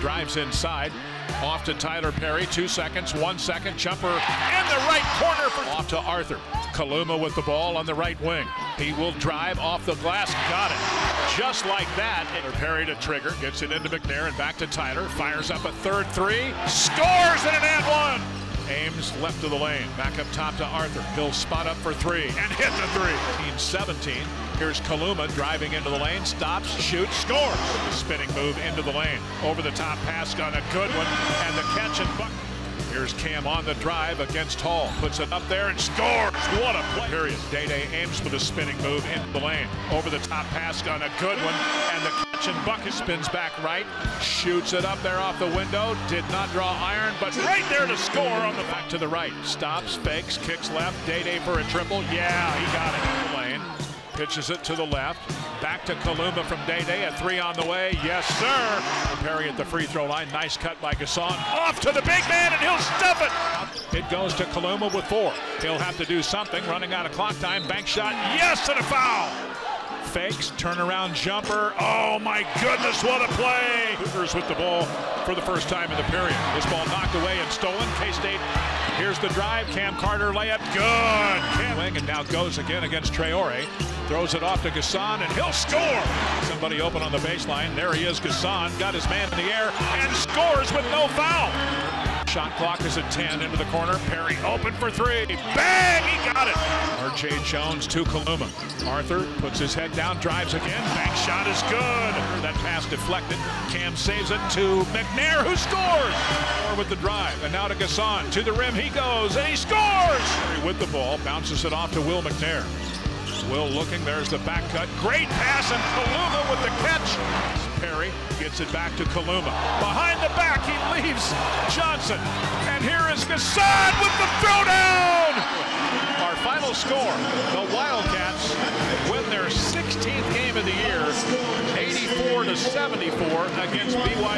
Drives inside. Off to Tylor Perry. Two seconds, one second. Jumper in the right corner for off to Arthur. Kaluma with the ball on the right wing. He will drive off the glass. Got it. Just like that. Perry to trigger. Gets it into McNair and back to Tylor. Fires up a third three. Scores and an and one. Ames left of the lane. Back up top to Arthur. He'll spot up for three and hit the three. Team 17. Here's Kaluma driving into the lane. Stops, shoots, scores. Spinning move into the lane. Over the top pass on a good one. And the catch and buck. Here's Cam on the drive against Hall. Puts it up there and scores. What a play. Period. Dai Dai Ames with a spinning move into the lane. Over the top pass on a good one. And the and bucket spins back right. Shoots it up there off the window. Did not draw iron, but right there to score on the back to the right. Stops, fakes, kicks left. Dai Dai for a triple. Yeah, he got it lane. Pitches it to the left. Back to Kaluma from Dai Dai. A three on the way. Yes, sir. Perry at the free throw line. Nice cut by Gasson. Off to the big man, and he'll stuff it. It goes to Kaluma with four. He'll have to do something. Running out of clock time. Bank shot. Yes, and a foul. Fakes, turnaround jumper. Oh my goodness, what a play! Cougars with the ball for the first time in the period. This ball knocked away and stolen. K-State Here's the drive. Cam Carter layup. Good. Cam wing and now goes again against Traore. Throws it off to Gasson and he'll score. Somebody open on the baseline. There he is, Gasson. Got his man in the air and scores with no foul. Shot clock is at 10 into the corner. Perry open for three. Bang! He got it. R.J. Jones to Kaluma. Arthur puts his head down, drives again. Bank shot is good. That pass deflected. Cam saves it to McNair, who scores. Or with the drive. And now to Gasson. To the rim he goes, and he scores. Perry with the ball, bounces it off to Will McNair. Will looking, there's the back cut. Great pass, and Kaluma with the catch. Perry gets it back to Kaluma. Behind the back, he leaves Johnson. And here is Gasson with the throwdown! Score, the Wildcats win their 16th game of the year, 84 to 74 against BYU.